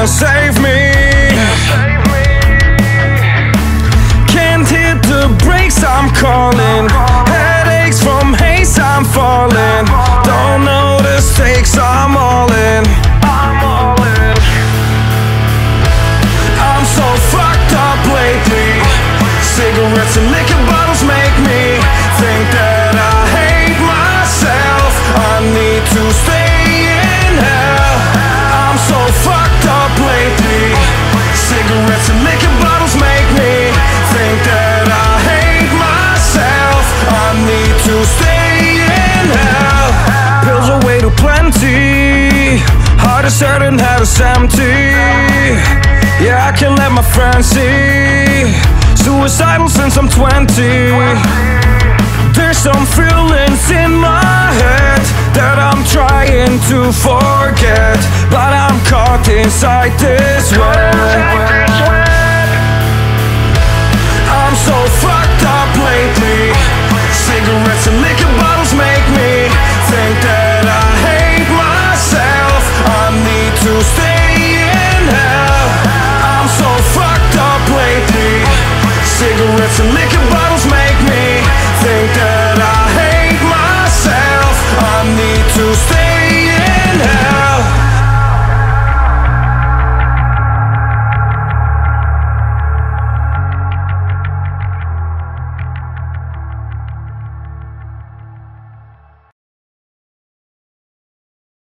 can save me. Can't hit the brakes, I'm calling. Headaches from haze, I'm falling. Don't know the stakes, I'm Is certain, head is empty. Yeah, I can't let my friends see. Suicidal since I'm 20. There's some feelings in my head that I'm trying to forget. But I'm caught inside this web. to make it